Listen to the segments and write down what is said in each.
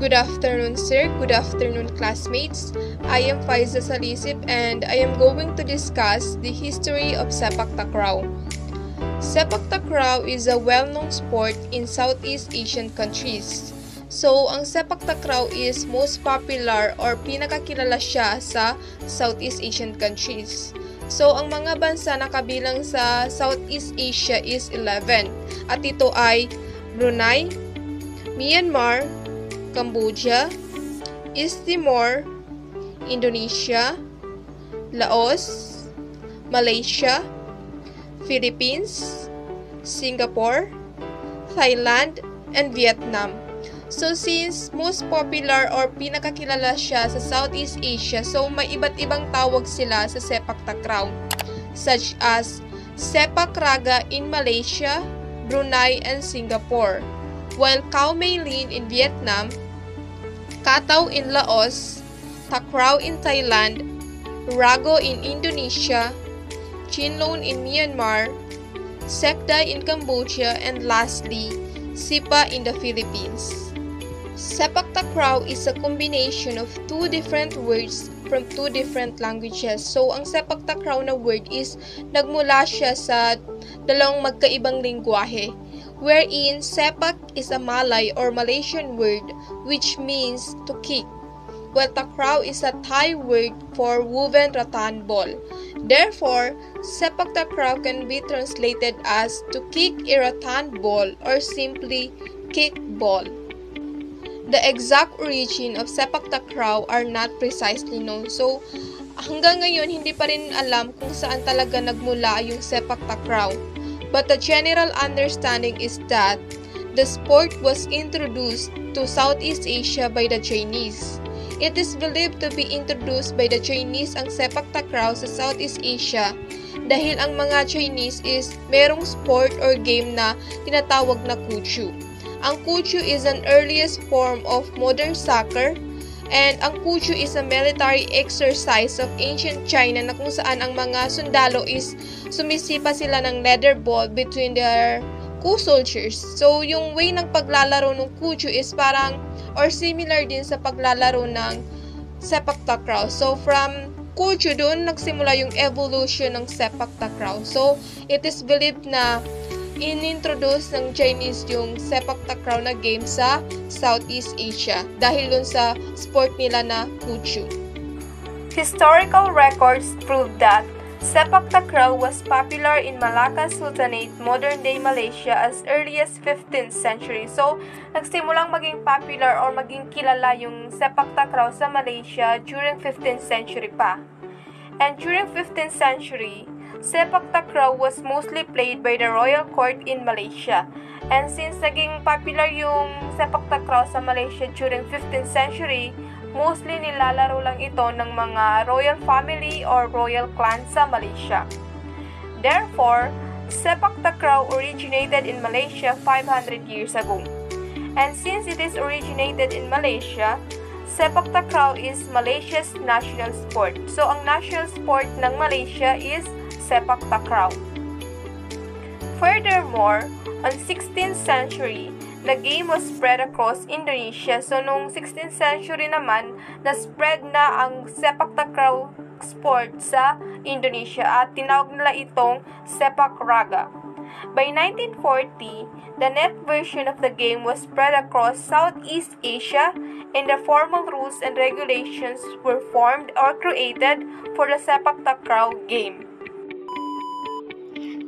Good afternoon, sir. Good afternoon, classmates. I am Faiza Salisip and I am going to discuss the history of sepak takraw. Sepak takraw is a well-known sport in Southeast Asian countries. So, ang sepak takraw is most popular or pinakakilala siya sa Southeast Asian countries. So, ang mga bansa na kabilang sa Southeast Asia is 11. At ito ay Brunei, Myanmar, Cambodia, East Timor, Indonesia, Laos, Malaysia, Philippines, Singapore, Thailand, and Vietnam. So since most popular or pinakakilala siya sa Southeast Asia, so may iba't ibang tawag sila sa sepak takraw, such as sepak raga in Malaysia, Brunei, and Singapore, while Khao Mei Lin in Vietnam, Kataw in Laos, Takraw in Thailand, Rago in Indonesia, Chinlone in Myanmar, Sekda in Cambodia, and lastly, Sipa in the Philippines. Sepak takraw is a combination of two different words from two different languages. So, ang sepak takraw na word is nagmula siya sa dalawang magkaibang lingwahe, wherein sepak is a Malay or Malaysian word which means to kick, while takraw is a Thai word for woven rattan ball. Therefore, sepak takraw can be translated as to kick a rattan ball or simply kick ball. The exact origin of sepak takraw are not precisely known. So, hanggang ngayon hindi pa rin alam kung saan talaga nagmula yung sepak takraw. But the general understanding is that the sport was introduced to Southeast Asia by the Chinese. It is believed to be introduced by the Chinese ang sepak takraw sa Southeast Asia dahil ang mga Chinese is merong sport or game na tinatawag na kuchu. Ang kuchu is an earliest form of modern soccer and ang kuchu is a military exercise of ancient China na kung saan ang mga sundalo is sumisipa sila ng leather ball between their co-soldiers. So, yung way ng paglalaro ng kuchu is parang or similar din sa paglalaro ng sepak takraw. So, from kuchu doon nagsimula yung evolution ng sepak takraw. So, it is believed na inintroduce ng Chinese yung sepak takraw na game sa Southeast Asia dahil dun sa sport nila na Kuchu. Historical records prove that sepak takraw was popular in Malacca Sultanate, modern-day Malaysia as early as 15th century. So, nagsimulang maging popular or maging kilala yung sepak takraw sa Malaysia during 15th century pa. And during 15th century, sepak takraw was mostly played by the royal court in Malaysia. And since naging popular yung sepak takraw sa Malaysia during 15th century, mostly nilalaro lang ito ng mga royal family or royal clan sa Malaysia. Therefore, sepak takraw originated in Malaysia 500 years ago. And since it is originated in Malaysia, sepak takraw is Malaysia's national sport. So, ang national sport ng Malaysia is sepak takraw. Furthermore, on 16th century, the game was spread across Indonesia. So, noong 16th century naman, na-spread na ang sepak takraw sport sa Indonesia at tinawag nila itong sepak raga. By 1940, the net version of the game was spread across Southeast Asia and the formal rules and regulations were formed or created for the sepak takraw game.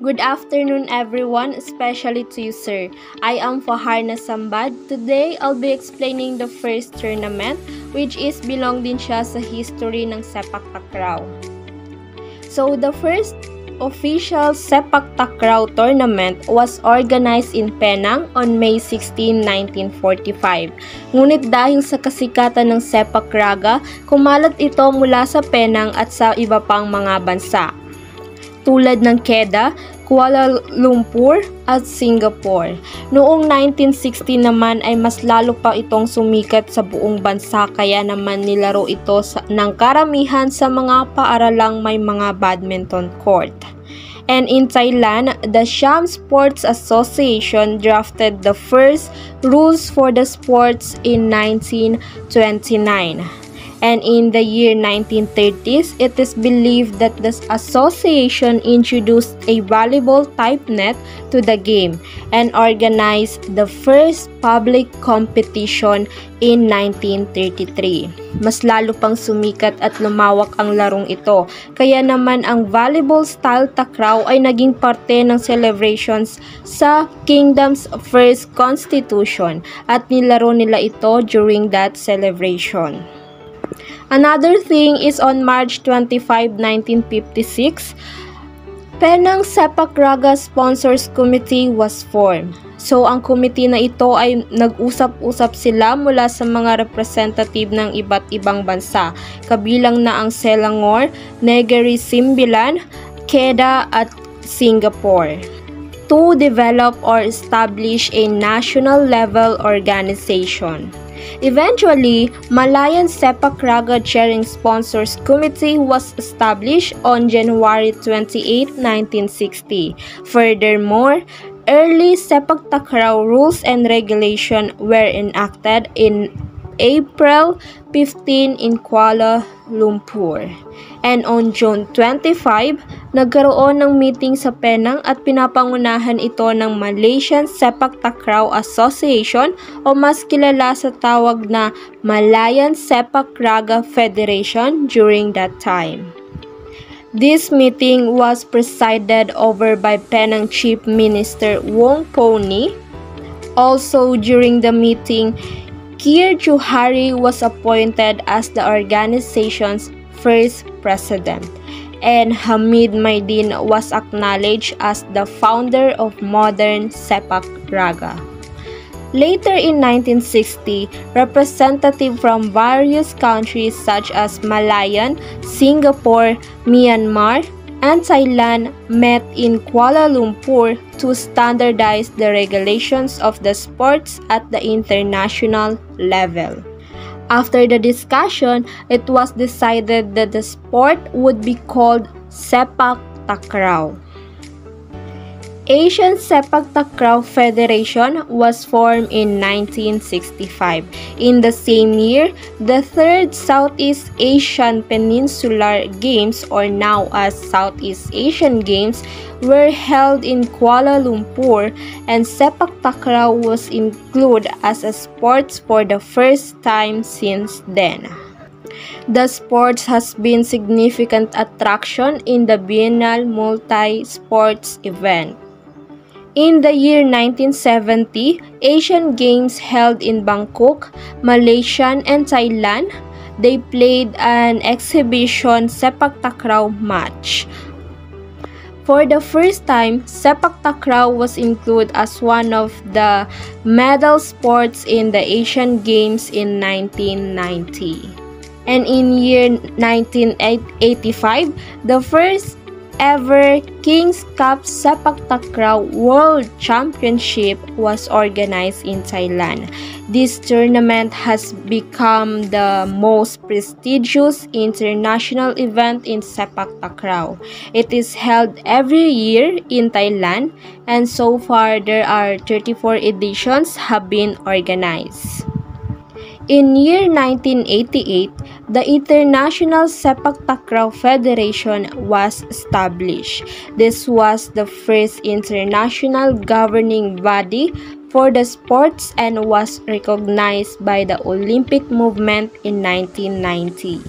Good afternoon everyone, especially to you sir. I am Faharna Sambad. Today, I'll be explaining the first tournament which is belong din siya sa history ng sepak takraw. So, the first official sepak takraw tournament was organized in Penang on May 16, 1945. Ngunit dahil sa kasikatan ng sepak raga, kumalat ito mula sa Penang at sa iba pang mga bansa tulad ng Kedah, Kuala Lumpur at Singapore. Noong 1960 naman ay mas lalo pa itong sumikat sa buong bansa kaya naman nilaro ito sa, ng karamihan sa mga paaralang may mga badminton court. And in Thailand, the Sham Sports Association drafted the first rules for the sports in 1929 and in the year 1930s, it is believed that the association introduced a volleyball type net to the game and organized the first public competition in 1933. Mas lalo pang sumikat at lumawak ang larong ito, kaya naman ang volleyball-style takraw ay naging parte ng celebrations sa Kingdom's First Constitution at nilaro nila ito during that celebration. Another thing is on March 25, 1956, Penang Sepak Raga Sponsors Committee was formed. So, ang committee na ito ay nag-usap-usap sila mula sa mga representative ng iba't ibang bansa, kabilang na ang Selangor, Negeri Sembilan, Kedah at Singapore to develop or establish a national level organization. Eventually, Malayan Sepak Raga Jaring Sponsors Committee was established on January 28, 1960. Furthermore, early Sepak Takraw rules and regulation were enacted in April 15 in Kuala Lumpur. And on June 25, nagkaroon ng meeting sa Penang at pinapangunahan ito ng Malaysian Sepak Takraw Association o mas kilala sa tawag na Malayan Sepak Raga Federation during that time. This meeting was presided over by Penang Chief Minister Wong Pony. Also during the meeting, Khir Johari was appointed as the organization's first president, and Hamid Maidin was acknowledged as the founder of modern Sepak Raga. Later in 1960, representatives from various countries such as Malayan, Singapore, Myanmar, and Thailand met in Kuala Lumpur to standardize the regulations of the sports at the international level. After the discussion, it was decided that the sport would be called Sepak Takraw. Asian Sepak Takraw Federation was formed in 1965. In the same year, the third Southeast Asian Peninsular Games or now as Southeast Asian Games were held in Kuala Lumpur and Sepak Takraw was included as a sport for the first time since then. The sport has been significant attraction in the biennial multi-sports event. In the year 1970, Asian Games held in Bangkok, Malaysia and Thailand, they played an exhibition sepak takraw match. For the first time, sepak takraw was included as one of the medal sports in the Asian Games in 1990. And in year 1985, the first ever Kings Cup Sepak Takraw World Championship was organized in Thailand. This tournament has become the most prestigious international event in Sepak Takraw. It is held every year in Thailand and so far there are 34 editions have been organized. In year 1988, the International Sepak Takraw Federation was established. This was the first international governing body for the sports and was recognized by the Olympic movement in 1990.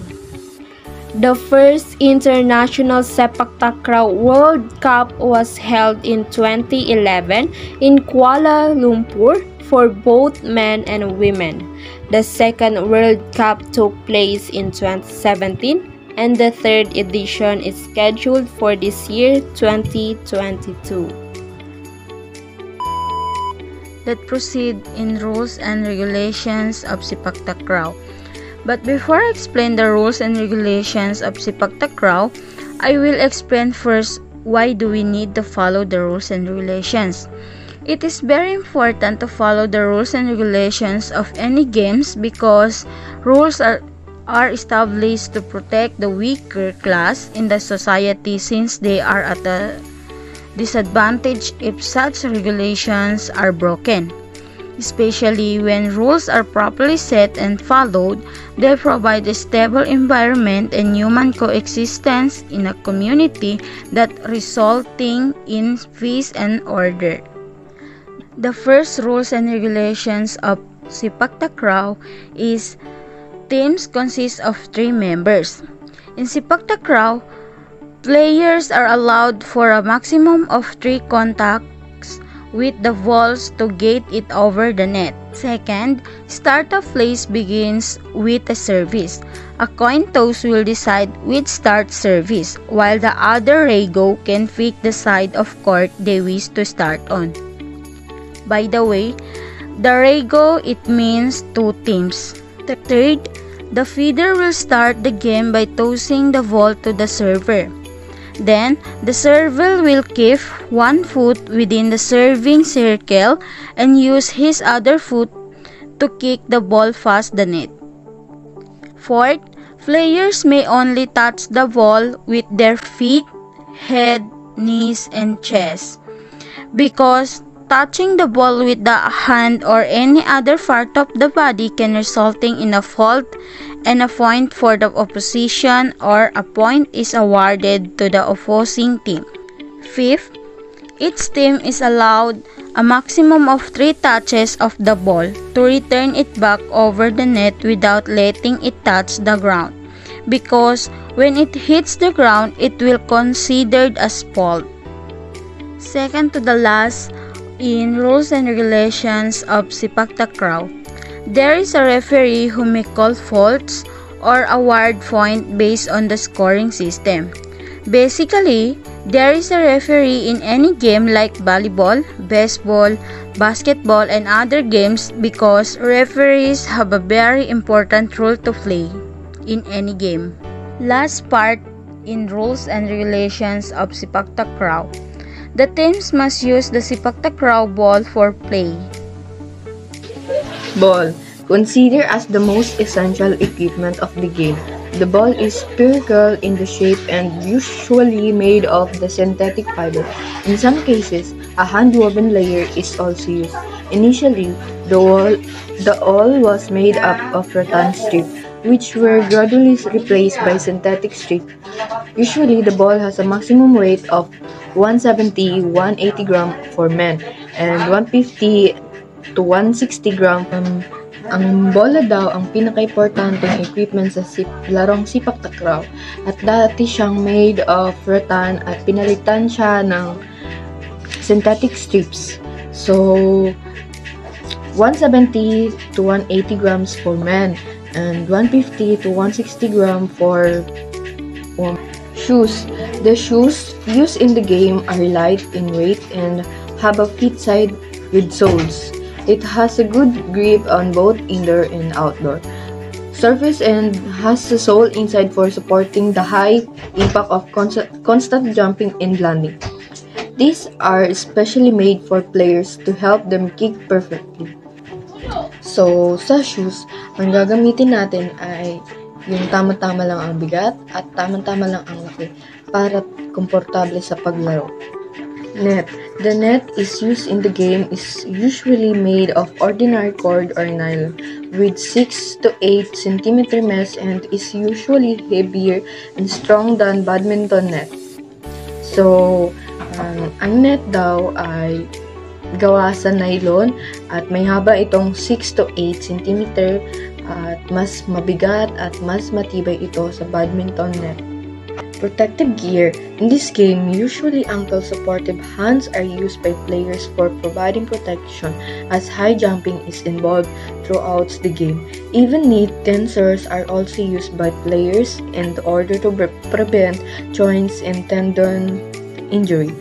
The first International Sepak Takraw World Cup was held in 2011 in Kuala Lumpur for both men and women. The second World Cup took place in 2017 and the third edition is scheduled for this year 2022. Let's proceed in rules and regulations of Sipak Takraw. But before I explain the rules and regulations of Sipak Takraw, I will explain first why do we need to follow the rules and regulations. It is very important to follow the rules and regulations of any games because rules are are established to protect the weaker class in the society since they are at a disadvantage if such regulations are broken. Especially when rules are properly set and followed, they provide a stable environment and human coexistence in a community that resulting in peace and order. The first rules and regulations of Sipak Takraw is teams consist of three members. In Sipak Takraw, players are allowed for a maximum of three contacts with the balls to get it over the net. Second, start of place begins with a service. A coin toss will decide which start service, while the other rego can pick the side of court they wish to start on. By the way, the rego it means two teams. The third, the feeder will start the game by tossing the ball to the server. Then, the server will keep one foot within the serving circle and use his other foot to kick the ball past the net. Fourth, players may only touch the ball with their feet, head, knees, and chest because touching the ball with the hand or any other part of the body can resulting in a fault and a point for the opposition or a point is awarded to the opposing team. Fifth, each team is allowed a maximum of 3 touches of the ball to return it back over the net without letting it touch the ground because when it hits the ground it will considered as fault. Second to the last, in rules and regulations of Sipak Takraw, there is a referee who may call faults or award point based on the scoring system. Basically, there is a referee in any game like volleyball, baseball, basketball, and other games because referees have a very important role to play in any game. Last part in rules and regulations of Sipak Takraw the teams must use the Sipak Takraw ball for play. Ball. Consider as the most essential equipment of the game. The ball is spherical in the shape and usually made of the synthetic fiber. In some cases, a hand-woven layer is also used. Initially, the wall, the all was made up of rattan strip, which were gradually replaced by synthetic strip. Usually, the ball has a maximum weight of 170, 180 gram for men, and 150 to 160 gram. Um, ang bola daw ang pinaka-importanteng equipment sa sip, larong sipak takraw at dati siyang made of rattan at pinalitan siya ng synthetic strips. So, 170 to 180 grams for men and 150 to 160 gram for women. Shoes. The shoes used in the game are light in weight and have a fit side with soles. It has a good grip on both indoor and outdoor surface and has a sole inside for supporting the high impact of constant jumping and landing. These are especially made for players to help them kick perfectly. So, sa shoes, ang gagamitin natin ay yung tama-tama lang ang bigat at tama-tama lang ang laki para komportable sa paglaro. Net. The net is used in the game is usually made of ordinary cord or nylon with 6 to 8 cm mesh and is usually heavier and strong than badminton net. So, um, ang net daw ay gawa sa nylon at may haba itong 6 to 8 cm at mas mabigat at mas matibay ito sa badminton net. Protective gear. In this game, usually ankle supportive hands are used by players for providing protection as high jumping is involved throughout the game. Even knee tensors are also used by players in order to pre prevent joints and tendon injury.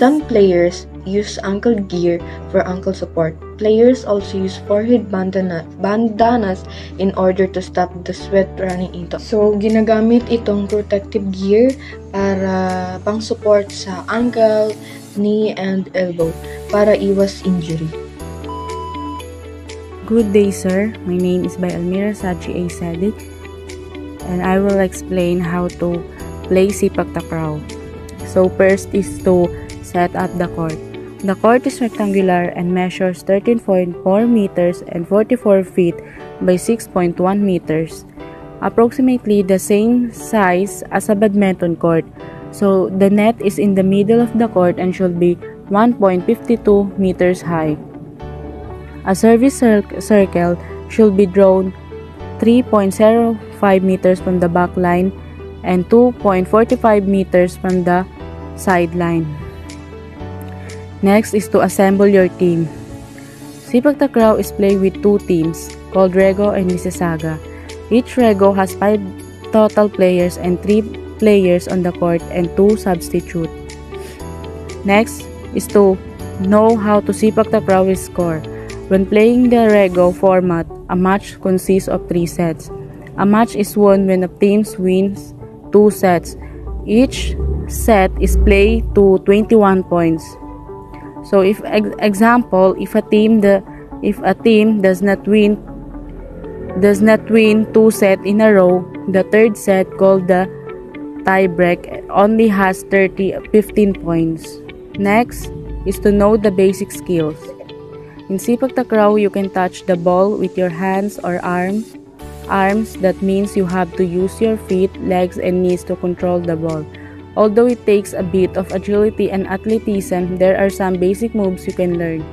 Some players use ankle gear for ankle support. Players also use forehead bandana, bandanas in order to stop the sweat running into. So, ginagamit itong protective gear para pang support sa ankle, knee, and elbow para iwas injury. Good day, sir. My name is by Almira Sachi A. Sadik, and I will explain how to play Sipak Takraw. So, first is to set up the court. The court is rectangular and measures 13.4 meters and 44 feet by 6.1 meters, approximately the same size as a badminton court. So the net is in the middle of the court and should be 1.52 meters high. A service cir circle should be drawn 3.05 meters from the back line and 2.45 meters from the sideline. Next is to assemble your team. Sipak Takraw is played with two teams called Rego and Mississauga. Each Rego has 5 total players and 3 players on the court and 2 substitute. Next is to know how to Sipak Takraw is score. When playing the Rego format, a match consists of 3 sets. A match is won when a team wins 2 sets. Each set is played to 21 points. So if example, if a team the if a team does not win does not win two set in a row, the third set called the tiebreak only has 30 15 points. Next is to know the basic skills. In Sipak Takraw, you can touch the ball with your hands or arms. Arms, that means you have to use your feet, legs, and knees to control the ball. Although it takes a bit of agility and athleticism, there are some basic moves you can learn.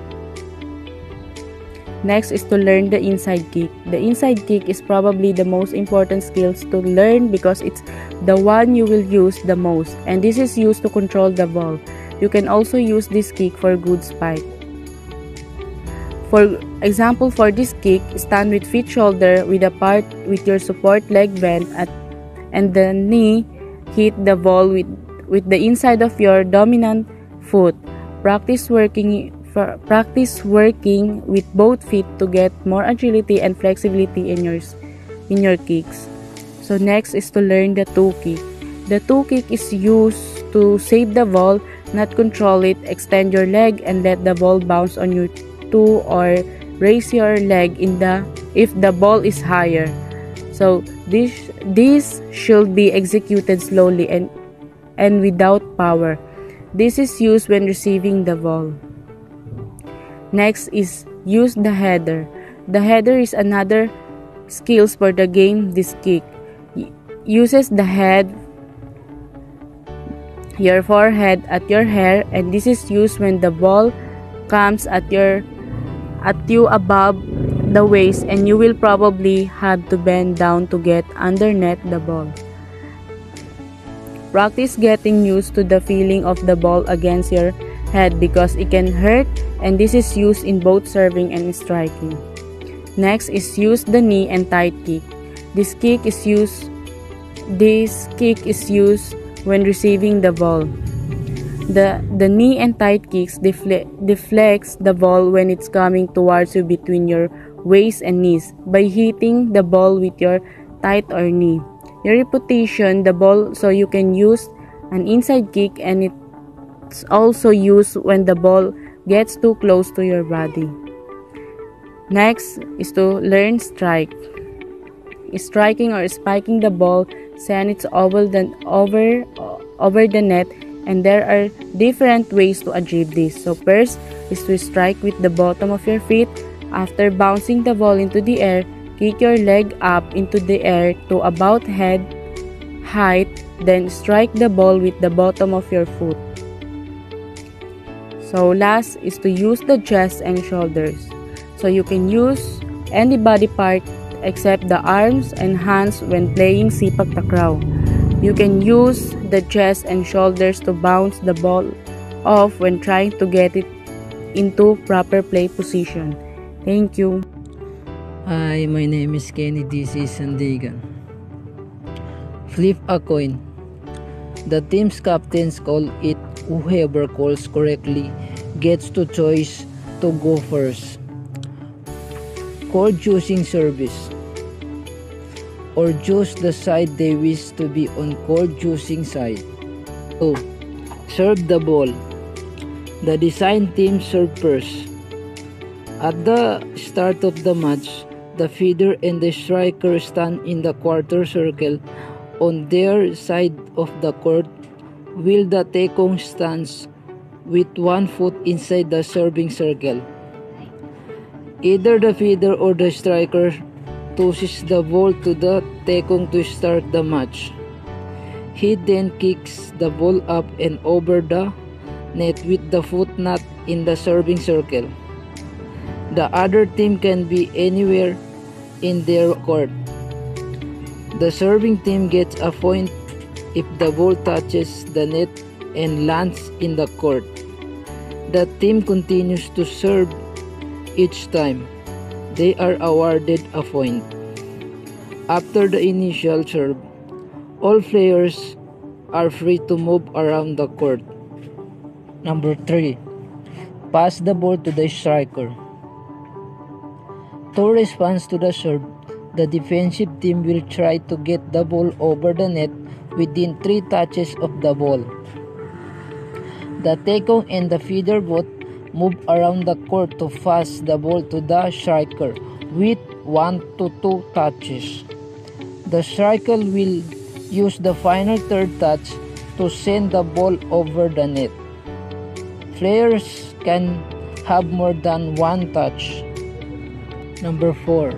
Next is to learn the inside kick. The inside kick is probably the most important skills to learn because it's the one you will use the most and this is used to control the ball. You can also use this kick for good spike. For example, for this kick, stand with feet shoulder with a part with your support leg bent at and the knee hit the ball with, with the inside of your dominant foot. Practice working practice working with both feet to get more agility and flexibility in your in your kicks. So next is to learn the toe kick. The toe kick is used to save the ball, not control it. Extend your leg and let the ball bounce on your toe or raise your leg in the if the ball is higher. So this this should be executed slowly and and without power. This is used when receiving the ball. Next is use the header. The header is another skills for the game this kick. Uses the head your forehead at your hair and this is used when the ball comes at your at you above the waist and you will probably have to bend down to get underneath the ball. Practice getting used to the feeling of the ball against your head because it can hurt and this is used in both serving and striking. Next is use the knee and tight kick. This kick is used this kick is used when receiving the ball. The, the knee and tight kicks defle deflects the ball when it's coming towards you between your waist and knees by hitting the ball with your tight or knee. Your reputation, the ball, so you can use an inside kick and it's also used when the ball gets too close to your body. Next is to learn strike. Striking or spiking the ball send it over the, over, over the net and there are different ways to achieve this. So first is to strike with the bottom of your feet after bouncing the ball into the air, kick your leg up into the air to about head height, then strike the ball with the bottom of your foot. So last is to use the chest and shoulders. So you can use any body part except the arms and hands when playing sipak takraw. You can use the chest and shoulders to bounce the ball off when trying to get it into proper play position. Thank you. Hi, my name is Kenny This is Sandigan. Flip a coin. The team's captains call it whoever calls correctly gets to choice to go first. Call choosing service or choose the side they wish to be on court choosing side. 2. Serve the ball. The design team serve first. At the start of the match, the feeder and the striker stand in the quarter circle on their side of the court while the tekong stands with one foot inside the serving circle. Either the feeder or the striker tosses the ball to the tekong to start the match. He then kicks the ball up and over the net with the foot not in the serving circle. The other team can be anywhere in their court. The serving team gets a point if the ball touches the net and lands in the court. The team continues to serve each time. They are awarded a point. After the initial serve, all players are free to move around the court. Number 3. Pass the ball to the striker. To respond to the serve, the defensive team will try to get the ball over the net within 3 touches of the ball. The tekong and the feeder both move around the court to pass the ball to the striker with 1 to 2 touches. The striker will use the final third touch to send the ball over the net. Players can have more than one touch. Number 4.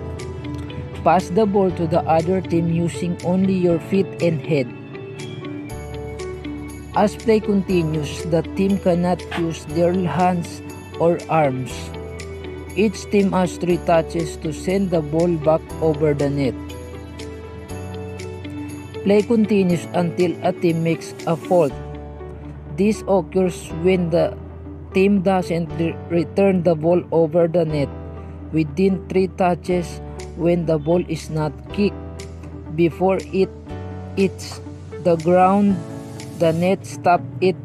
Pass the ball to the other team using only your feet and head. As play continues, the team cannot use their hands or arms. Each team has three touches to send the ball back over the net. Play continues until a team makes a fault. This occurs when the team doesn't return the ball over the net within three touches when the ball is not kicked. Before it hits the ground the net stop it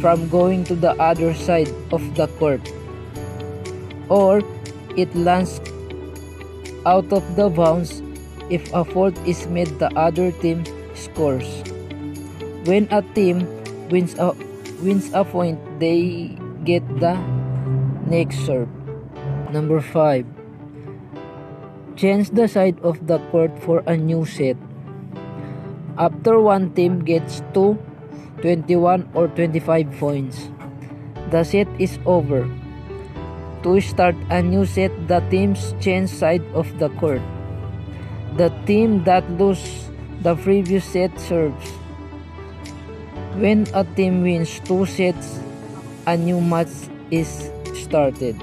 from going to the other side of the court. Or it lands out of the bounds if a fault is made the other team scores. When a team wins a wins a point they get the next serve number 5 change the side of the court for a new set. After one team gets to 21 or 25 points the set is over. To start a new set the teams change side of the court. The team that loses the previous set serves. When a team wins two sets a new match is started